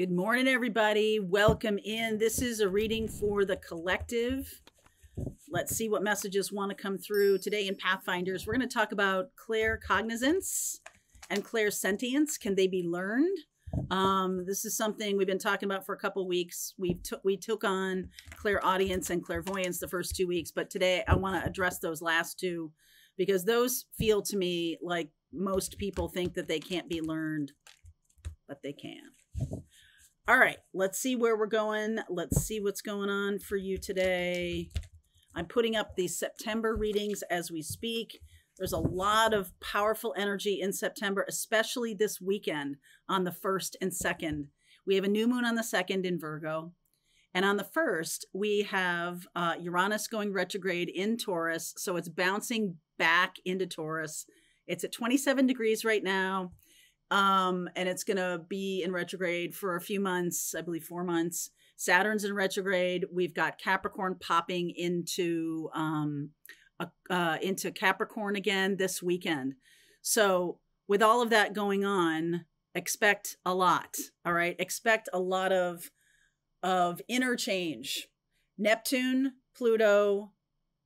Good morning, everybody. Welcome in. This is a reading for the collective. Let's see what messages want to come through today in Pathfinders. We're going to talk about clair cognizance and clair sentience. Can they be learned? Um, this is something we've been talking about for a couple weeks. We took we took on clairaudience and clairvoyance the first two weeks, but today I want to address those last two because those feel to me like most people think that they can't be learned, but they can. All right, let's see where we're going. Let's see what's going on for you today. I'm putting up the September readings as we speak. There's a lot of powerful energy in September, especially this weekend on the 1st and 2nd. We have a new moon on the 2nd in Virgo. And on the 1st, we have uh, Uranus going retrograde in Taurus. So it's bouncing back into Taurus. It's at 27 degrees right now. Um, and it's going to be in retrograde for a few months, I believe four months. Saturn's in retrograde. We've got Capricorn popping into um, uh, into Capricorn again this weekend. So, with all of that going on, expect a lot. All right, expect a lot of of interchange. Neptune, Pluto,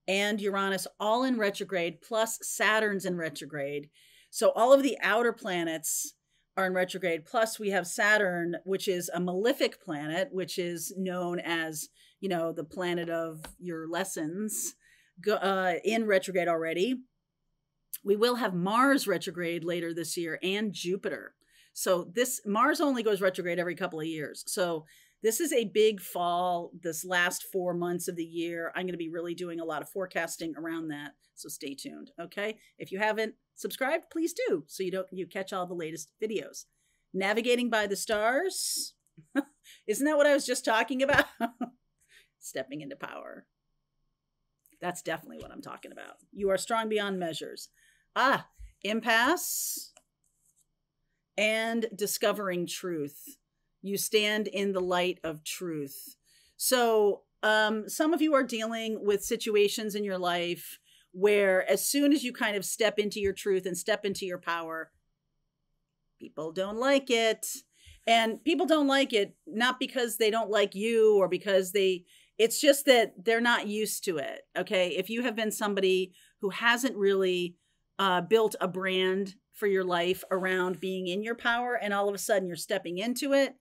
and Uranus all in retrograde, plus Saturn's in retrograde. So all of the outer planets are in retrograde. Plus, we have Saturn, which is a malefic planet, which is known as, you know, the planet of your lessons uh, in retrograde already. We will have Mars retrograde later this year and Jupiter. So this Mars only goes retrograde every couple of years. So this is a big fall this last 4 months of the year. I'm going to be really doing a lot of forecasting around that. So stay tuned, okay? If you haven't subscribed, please do so you don't you catch all the latest videos. Navigating by the stars. Isn't that what I was just talking about? Stepping into power. That's definitely what I'm talking about. You are strong beyond measures. Ah, impasse and discovering truth. You stand in the light of truth. So, um, some of you are dealing with situations in your life where, as soon as you kind of step into your truth and step into your power, people don't like it. And people don't like it not because they don't like you or because they it's just that they're not used to it. Okay. If you have been somebody who hasn't really uh, built a brand for your life around being in your power and all of a sudden you're stepping into it,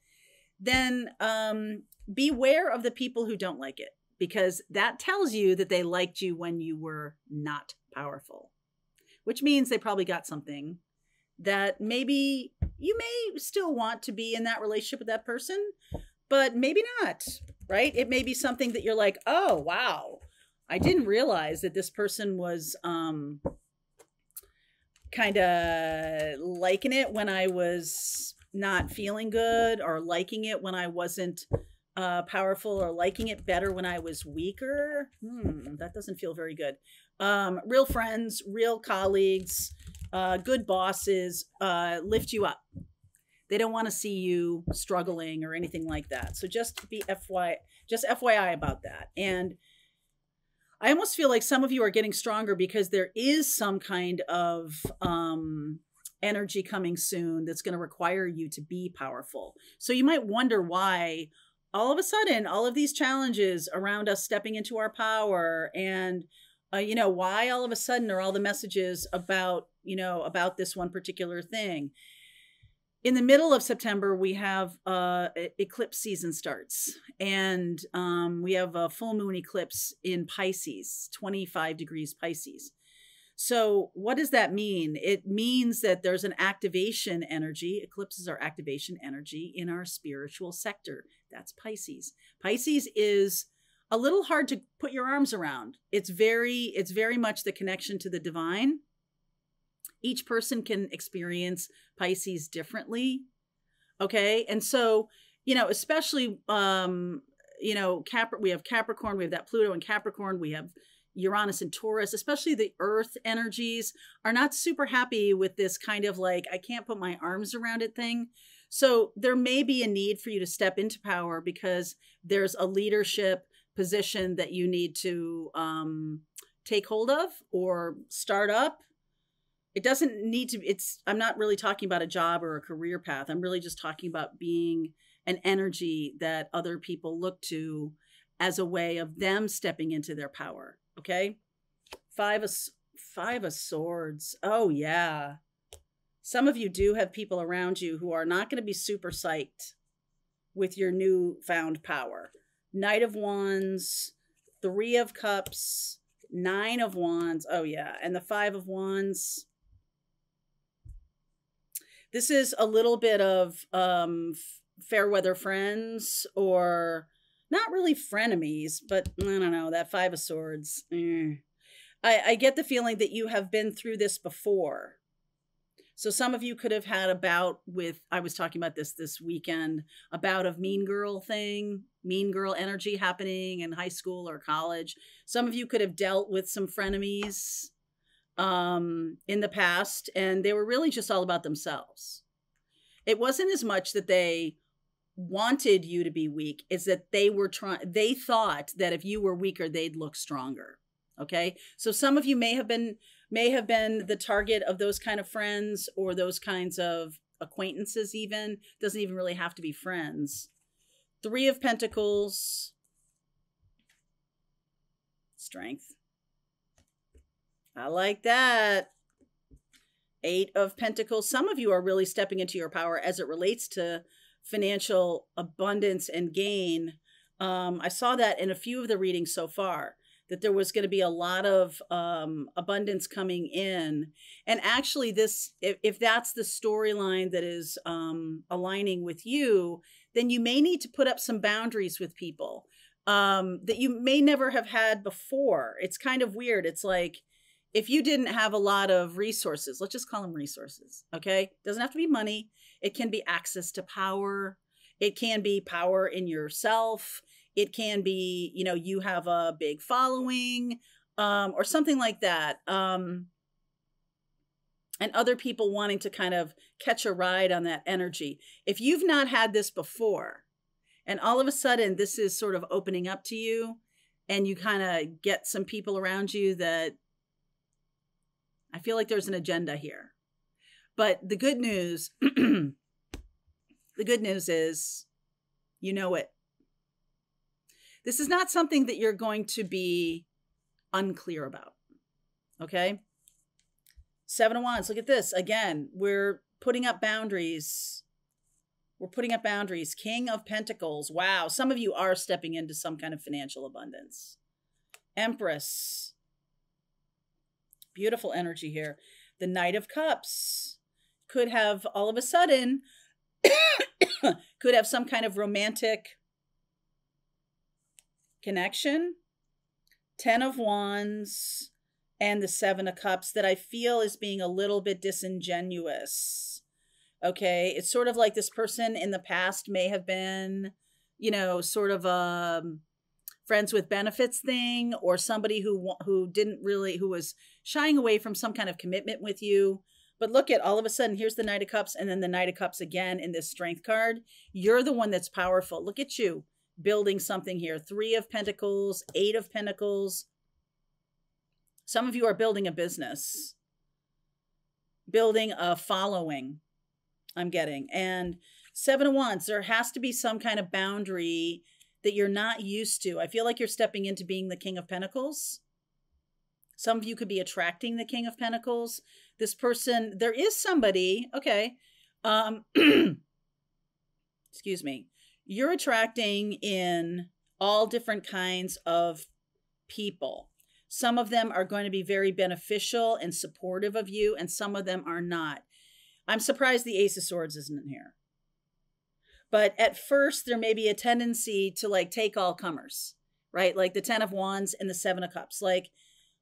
then um, beware of the people who don't like it because that tells you that they liked you when you were not powerful, which means they probably got something that maybe you may still want to be in that relationship with that person, but maybe not right? It may be something that you're like, oh, wow, I didn't realize that this person was um, kind of liking it when I was not feeling good or liking it when I wasn't uh, powerful or liking it better when I was weaker. Hmm, that doesn't feel very good. Um, real friends, real colleagues, uh, good bosses uh, lift you up they don't want to see you struggling or anything like that. So just be FY, just FYI about that. And I almost feel like some of you are getting stronger because there is some kind of um, energy coming soon that's going to require you to be powerful. So you might wonder why all of a sudden all of these challenges around us stepping into our power and uh, you know why all of a sudden are all the messages about you know about this one particular thing in the middle of September, we have uh, eclipse season starts, and um, we have a full moon eclipse in Pisces, 25 degrees Pisces. So, what does that mean? It means that there's an activation energy. Eclipses are activation energy in our spiritual sector. That's Pisces. Pisces is a little hard to put your arms around. It's very, it's very much the connection to the divine each person can experience Pisces differently. Okay. And so, you know, especially, um, you know, Cap, we have Capricorn, we have that Pluto and Capricorn, we have Uranus and Taurus, especially the earth energies are not super happy with this kind of like, I can't put my arms around it thing. So there may be a need for you to step into power because there's a leadership position that you need to um, take hold of or start up it doesn't need to it's i'm not really talking about a job or a career path i'm really just talking about being an energy that other people look to as a way of them stepping into their power. Okay. Five of, five of swords. Oh, yeah. Some of you do have people around you who are not going to be super psyched with your newfound power. Knight of Wands, Three of Cups, Nine of Wands. Oh, yeah. And the Five of Wands. This is a little bit of um, fair weather friends or not really frenemies, but I don't know. That Five of Swords. Eh. I, I get the feeling that you have been through this before so some of you could have had a bout with I was talking about this this weekend, a bout of mean girl thing, mean girl energy happening in high school or college. Some of you could have dealt with some frenemies um in the past and they were really just all about themselves. It wasn't as much that they wanted you to be weak, is that they were trying they thought that if you were weaker they'd look stronger. Okay? So some of you may have been may have been the target of those kind of friends or those kinds of acquaintances even doesn't even really have to be friends three of pentacles strength i like that eight of pentacles some of you are really stepping into your power as it relates to financial abundance and gain um, i saw that in a few of the readings so far that there was going to be a lot of um, abundance coming in. And actually, this, if, if that's the storyline that is um, aligning with you, then you may need to put up some boundaries with people um, that you may never have had before. It's kind of weird. It's like, if you didn't have a lot of resources, let's just call them resources, okay? Doesn't have to be money. It can be access to power. It can be power in yourself. It can be, you know, you have a big following um, or something like that. Um, and other people wanting to kind of catch a ride on that energy. If you've not had this before, and all of a sudden this is sort of opening up to you, and you kind of get some people around you that I feel like there's an agenda here. But the good news, the good news is you know it. This is not something that you're going to be unclear about. Okay? Seven of Wands. Look at this. Again, we're putting up boundaries. We're putting up boundaries. King of Pentacles. Wow. Some of you are stepping into some kind of financial abundance. Empress. Beautiful energy here. The Knight of Cups could have all of a sudden could have some kind of romantic connection, Ten of Wands, and the Seven of Cups that I feel is being a little bit disingenuous. Okay. It's sort of like this person in the past may have been, you know, sort of a um, friends with benefits thing or somebody who who didn't really who was shying away from some kind of commitment with you but look at all of a sudden here's the knight of cups and then the knight of cups again in this strength card you're the one that's powerful look at you building something here. Three of Pentacles, Eight of Pentacles. Some of you are building a business, building a following, I'm getting. And Seven of Wands, there has to be some kind of boundary that you're not used to. I feel like you're stepping into being the King of Pentacles. Some of you could be attracting the King of Pentacles. This person, there is somebody, okay, um, excuse me, you're attracting in all different kinds of people. Some of them are going to be very beneficial and supportive of you, and some of them are not. I'm surprised the Ace of Swords isn't in here. But at first, there may be a tendency to like take all comers, right? Like the Ten of Wands and the Seven of Cups. Like,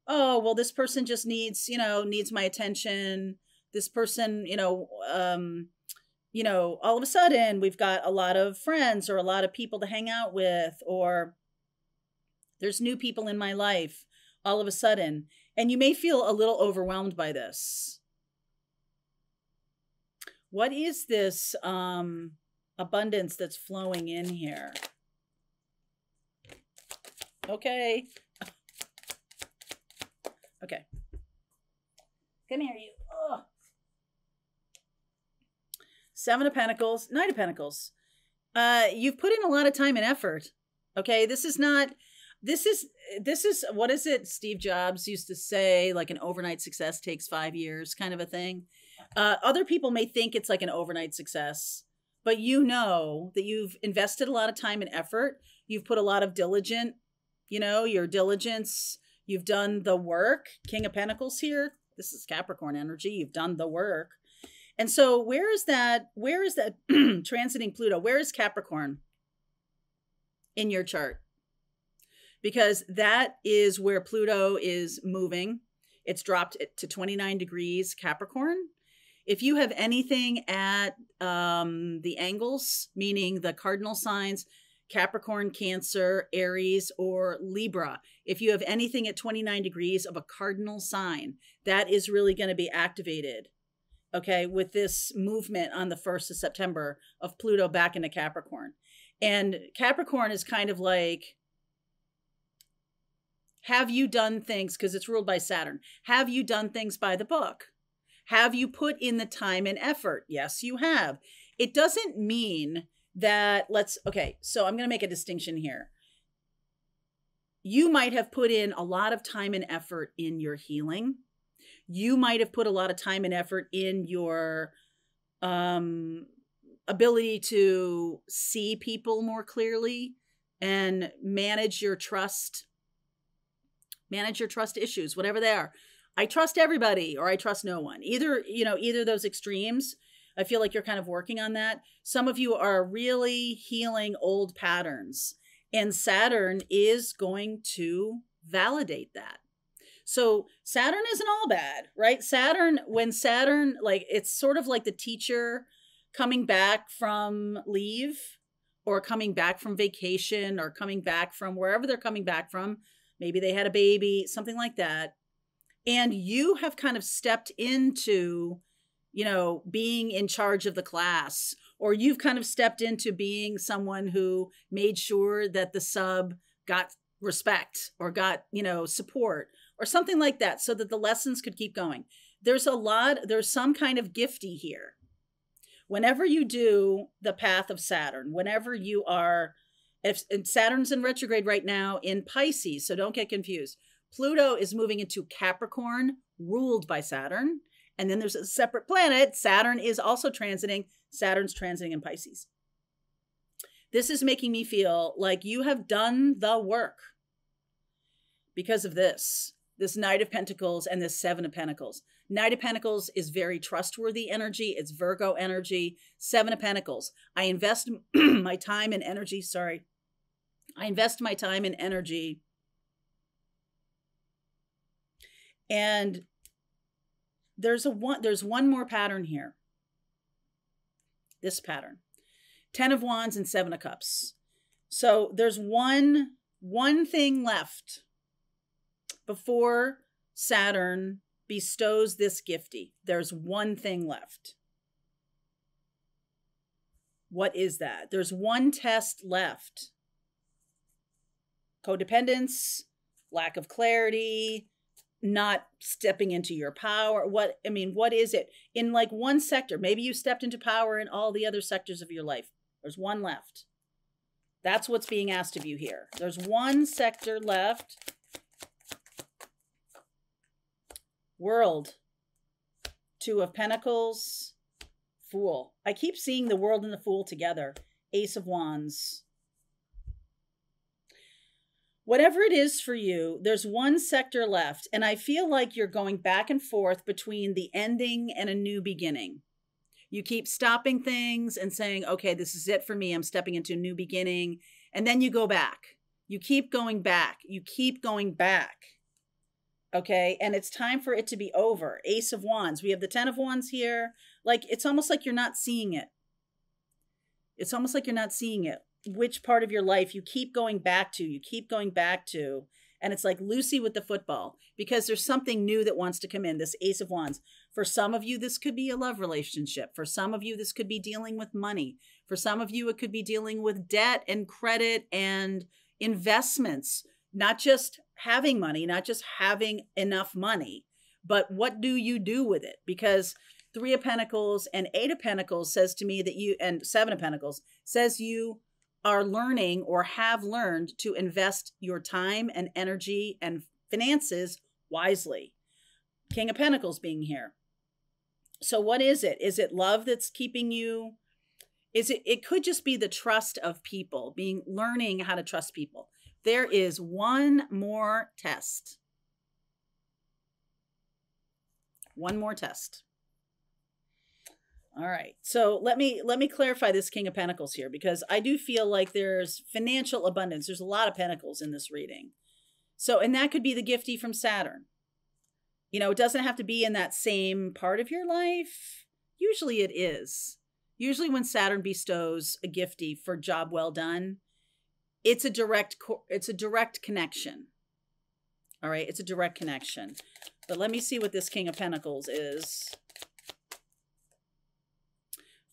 oh, well, this person just needs, you know, needs my attention. This person, you know, um, you know, all of a sudden we've got a lot of friends or a lot of people to hang out with, or there's new people in my life all of a sudden. And you may feel a little overwhelmed by this. What is this um, abundance that's flowing in here? Okay. Okay. Come here, you. Ugh. Seven of Pentacles, Knight of Pentacles. Uh, you've put in a lot of time and effort. Okay, this is not. This is this is what is it? Steve Jobs used to say, like an overnight success takes five years, kind of a thing. Uh, other people may think it's like an overnight success, but you know that you've invested a lot of time and effort. You've put a lot of diligent, you know, your diligence. You've done the work. King of Pentacles here. This is Capricorn energy. You've done the work. And so where is that where is that transiting Pluto? Where is Capricorn in your chart? Because that is where Pluto is moving. It's dropped to 29 degrees Capricorn. If you have anything at um, the angles, meaning the cardinal signs, Capricorn, Cancer, Aries, or Libra, if you have anything at 29 degrees of a cardinal sign, that is really going to be activated okay, with this movement on the 1st of September of Pluto back into Capricorn. And Capricorn is kind of like, have you done things, because it's ruled by Saturn, have you done things by the book? Have you put in the time and effort? Yes, you have. It doesn't mean that, let's, okay, so I'm going to make a distinction here. You might have put in a lot of time and effort in your healing. You might have put a lot of time and effort in your um, ability to see people more clearly and manage your trust manage your trust issues whatever they are. I trust everybody or i trust no one. Either you know either those extremes i feel like you're kind of working on that some of you are really healing old patterns and saturn is going to validate that so Saturn isn't all bad, right? Saturn, when Saturn, like, it's sort of like the teacher coming back from leave or coming back from vacation or coming back from wherever they're coming back from. Maybe they had a baby, something like that. And you have kind of stepped into, you know, being in charge of the class, or you've kind of stepped into being someone who made sure that the sub got respect or got, you know, support or something like that so that the lessons could keep going. There's a lot, there's some kind of gifty here. Whenever you do the path of Saturn, whenever you are, if Saturn's in retrograde right now in Pisces, so don't get confused. Pluto is moving into Capricorn, ruled by Saturn. And then there's a separate planet. Saturn is also transiting. Saturn's transiting in Pisces. This is making me feel like you have done the work because of this this Knight of Pentacles and this Seven of Pentacles. Knight of Pentacles is very trustworthy energy. It's Virgo energy. Seven of Pentacles. I invest my time and energy. Sorry. I invest my time and energy. And there's a one there's one more pattern here. This pattern. 10 of wands and 7 of cups. So there's one one thing left before Saturn bestows this gifty. There's one thing left. What is that? There's one test left codependence, lack of clarity, not stepping into your power. What, I mean, what is it? In like one sector, maybe you stepped into power in all the other sectors of your life. There's one left. That's what's being asked of you here. There's one sector left World. Two of Pentacles. Fool. I keep seeing the world and the fool together. Ace of Wands. Whatever it is for you, there's one sector left, and I feel like you're going back and forth between the ending and a new beginning. You keep stopping things and saying, okay, this is it for me. I'm stepping into a new beginning. And then you go back. You keep going back. You keep going back. Okay. And it's time for it to be over. Ace of Wands. We have the Ten of Wands here. Like, it's almost like you're not seeing it. It's almost like you're not seeing it. Which part of your life you keep going back to, you keep going back to. And it's like Lucy with the football because there's something new that wants to come in. This Ace of Wands. For some of you, this could be a love relationship. For some of you, this could be dealing with money. For some of you, it could be dealing with debt and credit and investments not just having money, not just having enough money, but what do you do with it? Because Three of Pentacles and Eight of Pentacles says to me that you, and Seven of Pentacles says you are learning or have learned to invest your time and energy and finances wisely. King of Pentacles being here. So what is it? Is it love that's keeping you is it it could just be the trust of people, being learning how to trust people. There is one more test. One more test. All right. So let me let me clarify this King of Pentacles here because I do feel like there's financial abundance. There's a lot of pentacles in this reading. So and that could be the gifty from Saturn. You know, it doesn't have to be in that same part of your life. Usually it is. Usually when Saturn bestows a gifty for job well done, it's a direct it's a direct connection. All right, it's a direct connection. But let me see what this King of Pentacles is.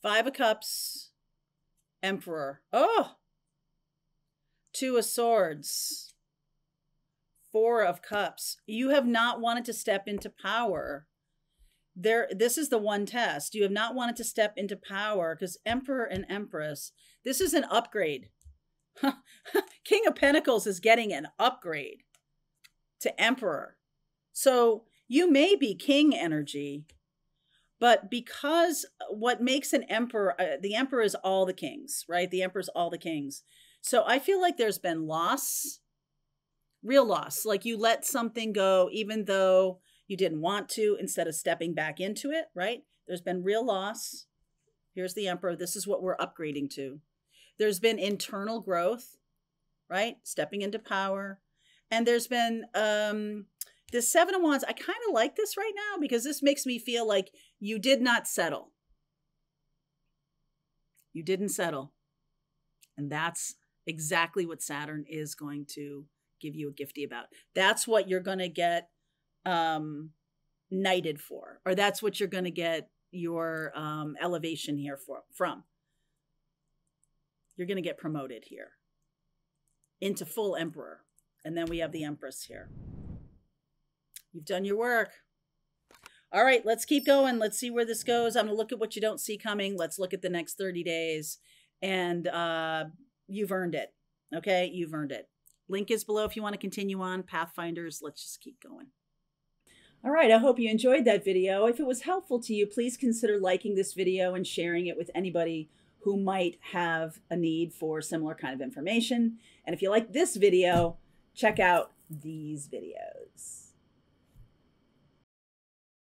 Five of Cups, Emperor. Oh! Two of Swords. Four of Cups. You have not wanted to step into power. There, this is the one test. You have not wanted to step into power because Emperor and Empress, this is an upgrade. King of Pentacles is getting an upgrade to Emperor. So you may be king energy, but because what makes an emperor, uh, the emperor is all the kings, right? The emperor is all the kings. So I feel like there's been loss, real loss. Like you let something go, even though you didn't want to, instead of stepping back into it, right? There's been real loss. Here's the emperor. This is what we're upgrading to. There's been internal growth, right? Stepping into power. And there's been um the seven of wands i kind of like this right now because this makes me feel like you did not settle. You didn't settle. And that's exactly what saturn is going to give you a gifty about. That's what you're going to get um knighted for or that's what you're going to get your um elevation here for from. You're going to get promoted here into full emperor and then we have the empress here. You've done your work. All right, let's keep going. Let's see where this goes. I'm going to look at what you don't see coming. Let's look at the next 30 days. And uh, you've earned it. Okay, you've earned it. Link is below if you want to continue on. Pathfinders, let's just keep going. All right, I hope you enjoyed that video. If it was helpful to you, please consider liking this video and sharing it with anybody who might have a need for similar kind of information. And if you like this video, check out these videos.